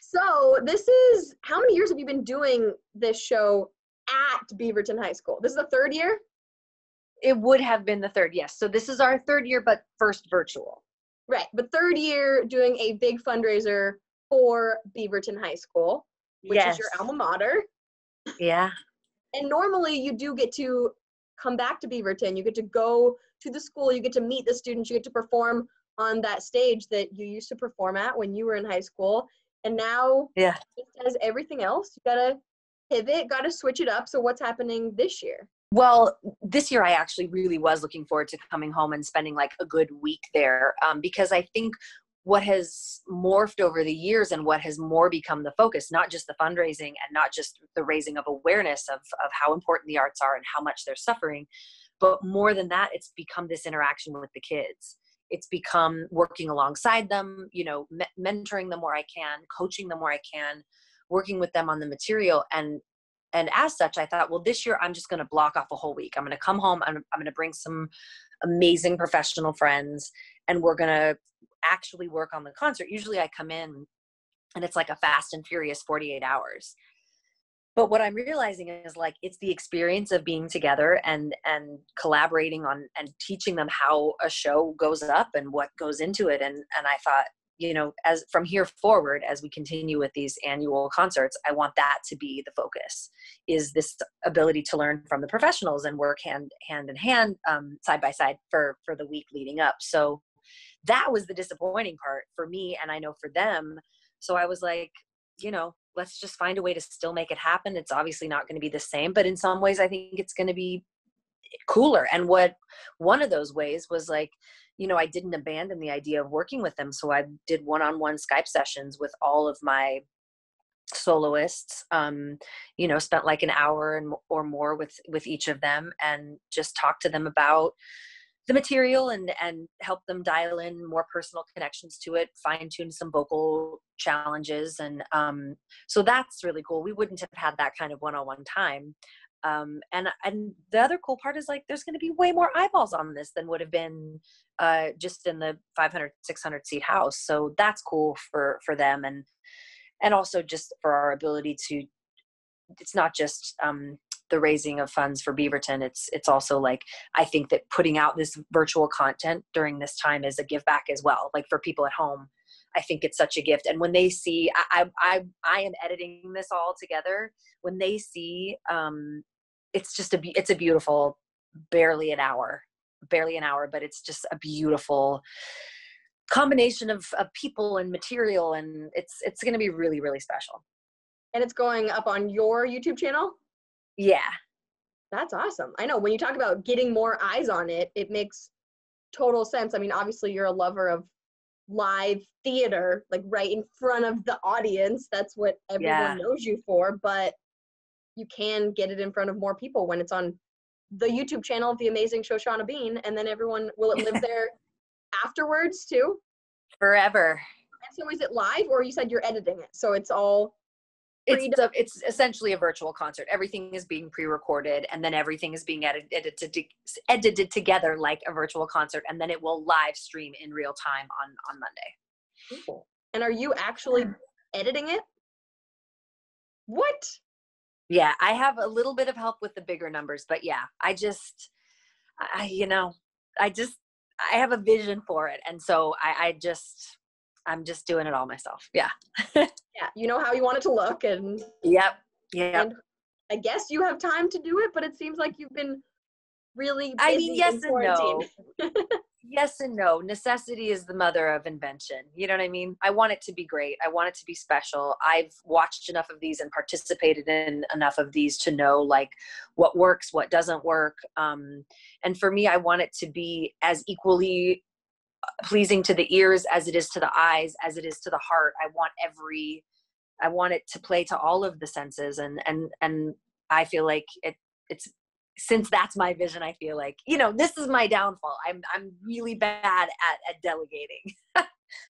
So this is how many years have you been doing this show at Beaverton High School? This is the third year? It would have been the third, yes. So this is our third year, but first virtual. Right. But third year doing a big fundraiser for Beaverton High School, which yes. is your alma mater. Yeah. And normally you do get to come back to Beaverton. You get to go to the school, you get to meet the students, you get to perform on that stage that you used to perform at when you were in high school. And now, yeah, just as everything else, you gotta pivot, gotta switch it up. So, what's happening this year? Well, this year I actually really was looking forward to coming home and spending like a good week there um, because I think what has morphed over the years and what has more become the focus, not just the fundraising and not just the raising of awareness of, of how important the arts are and how much they're suffering, but more than that, it's become this interaction with the kids. It's become working alongside them, you know, me- mentoring them where I can, coaching them where I can, working with them on the material. And and as such, I thought, well, this year I'm just going to block off a whole week. I'm going to come home. I'm, I'm going to bring some amazing professional friends, and we're going to actually work on the concert. Usually I come in and it's like a fast and furious 48 hours. But what I'm realizing is like it's the experience of being together and and collaborating on and teaching them how a show goes up and what goes into it. And and I thought, you know, as from here forward, as we continue with these annual concerts, I want that to be the focus. Is this ability to learn from the professionals and work hand hand in hand, um, side by side for for the week leading up. So that was the disappointing part for me and i know for them so i was like you know let's just find a way to still make it happen. It's obviously not going to be the same but in some ways i think it's going to be cooler. And what one of those ways was like you know i didn't abandon the idea of working with them so i did one-on-one skype sessions with all of my soloists um you know spent like an hour and or more with with each of them and just talked to them about the material and and help them dial in more personal connections to it fine tune some vocal challenges and um, so that's really cool. We wouldn't have had that kind of one-on-one time. Um, and and the other cool part is like there's going to be way more eyeballs on this than would have been uh, just in the 500 600 seat house. So that's cool for for them and and also just for our ability to it's not just um, the raising of funds for Beaverton, it's it's also like I think that putting out this virtual content during this time is a give back as well. Like for people at home, I think it's such a gift. And when they see, I I I am editing this all together. When they see, um, it's just a it's a beautiful, barely an hour, barely an hour, but it's just a beautiful combination of, of people and material and it's it's going to be really really special and it's going up on your youtube channel yeah. That's awesome. I know when you talk about getting more eyes on it, it makes total sense. I mean, obviously, you're a lover of live theater, like right in front of the audience. That's what everyone yeah. knows you for. But you can get it in front of more people when it's on the YouTube channel of the amazing Shoshana Bean, and then everyone will it live there afterwards too? Forever. And so is it live or you said you're editing it? So it's all it's a, it's essentially a virtual concert. Everything is being pre-recorded, and then everything is being edited, edited, edited together like a virtual concert, and then it will live stream in real time on on Monday. Cool. And are you actually editing it? What? Yeah, I have a little bit of help with the bigger numbers, but yeah, I just, I you know, I just I have a vision for it, and so I, I just I'm just doing it all myself. Yeah. yeah. You know how you want it to look and Yep. Yeah. I guess you have time to do it, but it seems like you've been really I mean, yes and no. yes and no. Necessity is the mother of invention. You know what I mean? I want it to be great. I want it to be special. I've watched enough of these and participated in enough of these to know like what works, what doesn't work. Um, and for me, I want it to be as equally pleasing to the ears as it is to the eyes as it is to the heart. I want every i want it to play to all of the senses and and and i feel like it it's since that's my vision i feel like you know this is my downfall. I'm i'm really bad at at delegating.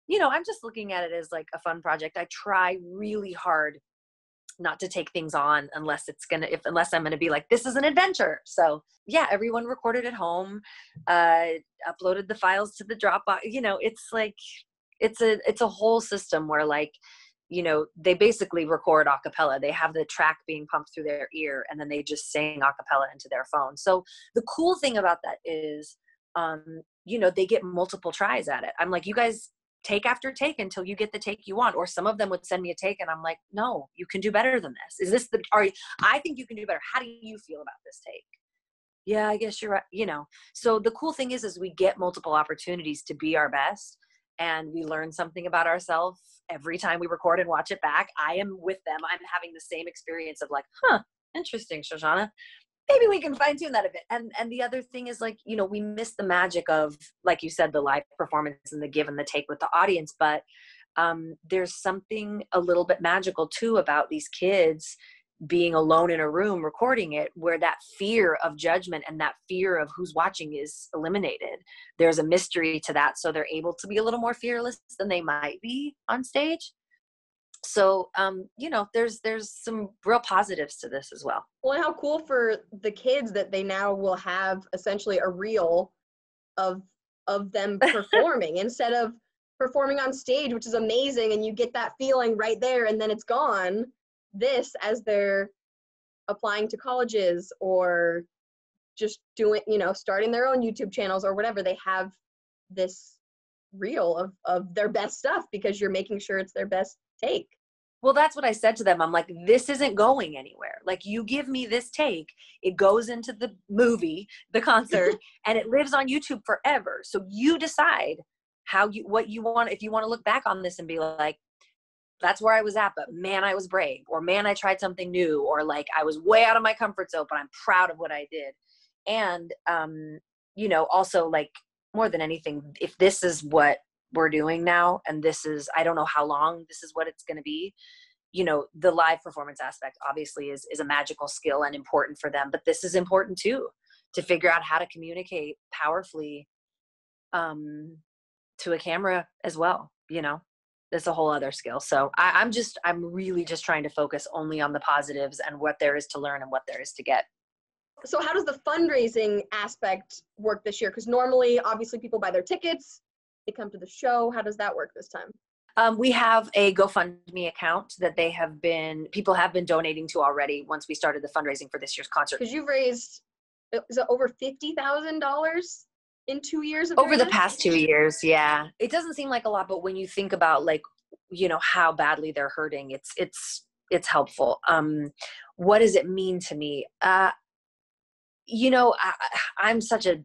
You know i'm just looking at it as like a fun project. I try really hard not to take things on unless it's gonna if unless i'm gonna be like this is an adventure. So yeah everyone recorded at home uh uploaded the files to the dropbox you know it's like it's a it's a whole system where like you know they basically record a cappella. They have the track being pumped through their ear and then they just sing a cappella into their phone. So the cool thing about that is um you know they get multiple tries at it. I'm like you guys take after take until you get the take you want or some of them would send me a take and i'm like no you can do better than this. Is this the are you? i think you can do better. How do you feel about this take? Yeah i guess you're right you know. So the cool thing is is we get multiple opportunities to be our best and we learn something about ourselves every time we record and watch it back. I am with them. I'm having the same experience of like huh interesting shoshana maybe we can fine tune that a bit. And and the other thing is like you know we miss the magic of like you said the live performance and the give and the take with the audience but um, there's something a little bit magical too about these kids being alone in a room recording it where that fear of judgment and that fear of who's watching is eliminated. There's a mystery to that so they're able to be a little more fearless than they might be on stage so um you know there's there's some real positives to this as well. Well and how cool for the kids that they now will have essentially a reel of of them performing instead of performing on stage which is amazing and you get that feeling right there and then it's gone this as they're applying to colleges or just doing you know starting their own youtube channels or whatever they have this reel of of their best stuff because you're making sure it's their best take. Well that's what i said to them. I'm like this isn't going anywhere. Like you give me this take it goes into the movie the concert and it lives on youtube forever. So you decide how you what you want if you want to look back on this and be like that's where I was at, but man, I was brave, or man, I tried something new, or like I was way out of my comfort zone, but I'm proud of what I did. And, um, you know, also like more than anything, if this is what we're doing now, and this is, I don't know how long this is what it's going to be, you know, the live performance aspect obviously is, is a magical skill and important for them, but this is important too, to figure out how to communicate powerfully um, to a camera as well, you know? that's a whole other skill. So I, I'm just, I'm really just trying to focus only on the positives and what there is to learn and what there is to get. So how does the fundraising aspect work this year? Because normally, obviously, people buy their tickets, they come to the show. How does that work this time? Um, we have a GoFundMe account that they have been, people have been donating to already once we started the fundraising for this year's concert. Because you've raised, is it over $50,000 in two years over the past two years yeah it doesn't seem like a lot but when you think about like you know how badly they're hurting it's it's it's helpful um what does it mean to me uh you know I, i'm such a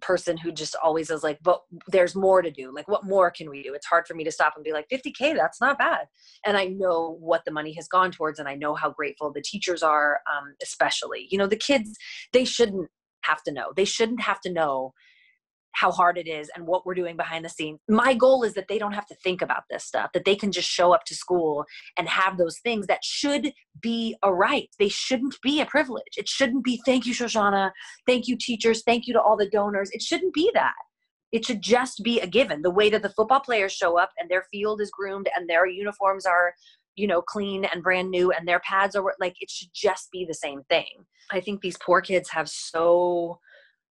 person who just always is like but there's more to do like what more can we do? It's hard for me to stop and be like 50k that's not bad. And i know what the money has gone towards and i know how grateful the teachers are um, especially. You know the kids they shouldn't have to know. They shouldn't have to know how hard it is and what we're doing behind the scenes. My goal is that they don't have to think about this stuff, that they can just show up to school and have those things that should be a right. They shouldn't be a privilege. It shouldn't be, thank you, Shoshana. Thank you, teachers. Thank you to all the donors. It shouldn't be that. It should just be a given. The way that the football players show up and their field is groomed and their uniforms are you know clean and brand new and their pads are like it should just be the same thing i think these poor kids have so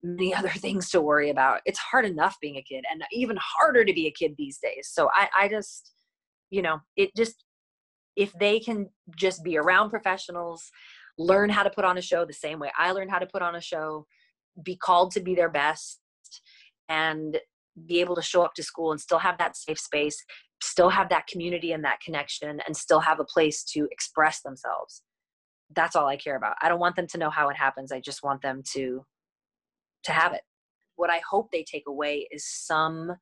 many other things to worry about. It's hard enough being a kid and even harder to be a kid these days. So i i just you know it just if they can just be around professionals learn how to put on a show the same way i learned how to put on a show be called to be their best and be able to show up to school and still have that safe space still have that community and that connection and still have a place to express themselves. That's all i care about. I don't want them to know how it happens. I just want them to to have it. What i hope they take away is some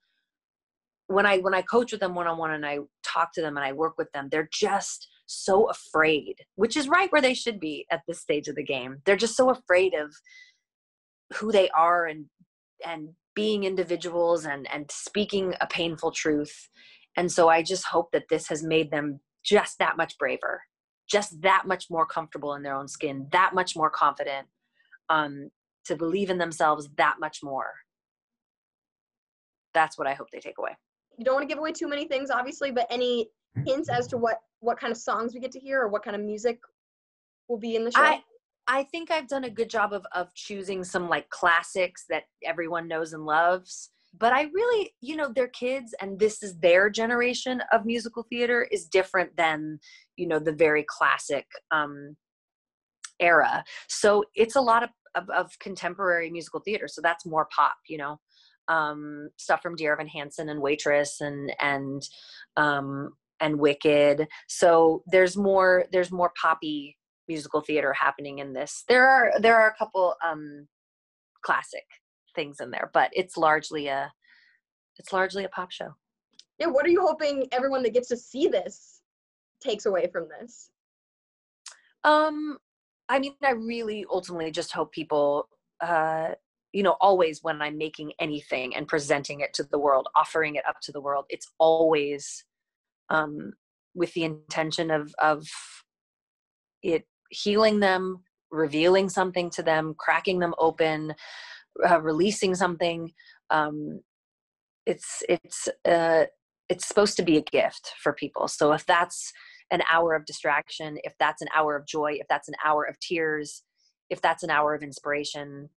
when i when i coach with them one-on-one and i talk to them and i work with them they're just so afraid which is right where they should be at this stage of the game. They're just so afraid of who they are and and being individuals and and speaking a painful truth. And so I just hope that this has made them just that much braver, just that much more comfortable in their own skin, that much more confident, um, to believe in themselves that much more. That's what I hope they take away. You don't want to give away too many things, obviously, but any hints as to what what kind of songs we get to hear or what kind of music will be in the show? I, I think I've done a good job of of choosing some like classics that everyone knows and loves but I really, you know, their kids and this is their generation of musical theater is different than, you know, the very classic um, era. So it's a lot of, of, of contemporary musical theater. So that's more pop, you know, um, stuff from Dear Evan Hansen and Waitress and, and, um, and Wicked. So there's more, there's more poppy musical theater happening in this. There are, there are a couple, um, classic things in there, but it's largely a it's largely a pop show. Yeah, what are you hoping everyone that gets to see this takes away from this? Um, I mean, I really ultimately just hope people, uh, you know, always when I'm making anything and presenting it to the world, offering it up to the world, it's always um, with the intention of of it healing them, revealing something to them, cracking them open, uh, releasing something um, it's it's uh, it's supposed to be a gift for people. So if that's an hour of distraction if that's an hour of joy if that's an hour of tears if that's an hour of inspiration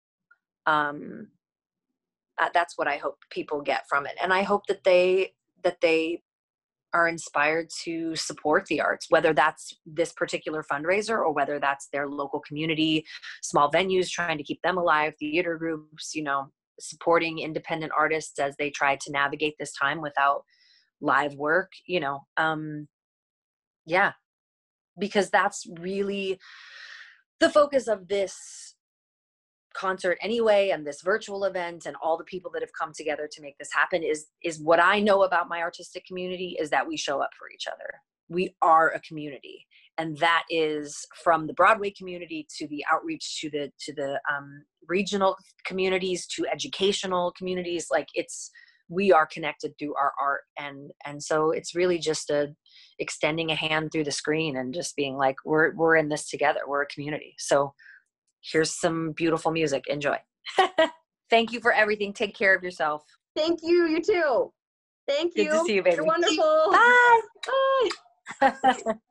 um, uh, that's what i hope people get from it and i hope that they that they are inspired to support the arts, whether that's this particular fundraiser or whether that's their local community, small venues trying to keep them alive, theater groups, you know, supporting independent artists as they try to navigate this time without live work, you know. Um yeah. Because that's really the focus of this concert anyway and this virtual event and all the people that have come together to make this happen is is what i know about my artistic community is that we show up for each other we are a community and that is from the broadway community to the outreach to the to the um, regional communities to educational communities like it's we are connected through our art and and so it's really just a extending a hand through the screen and just being like we're we're in this together we're a community so here's some beautiful music. Enjoy. Thank you for everything. Take care of yourself. Thank you. You too. Thank you. Good to see you, baby. You're wonderful. Bye. Bye.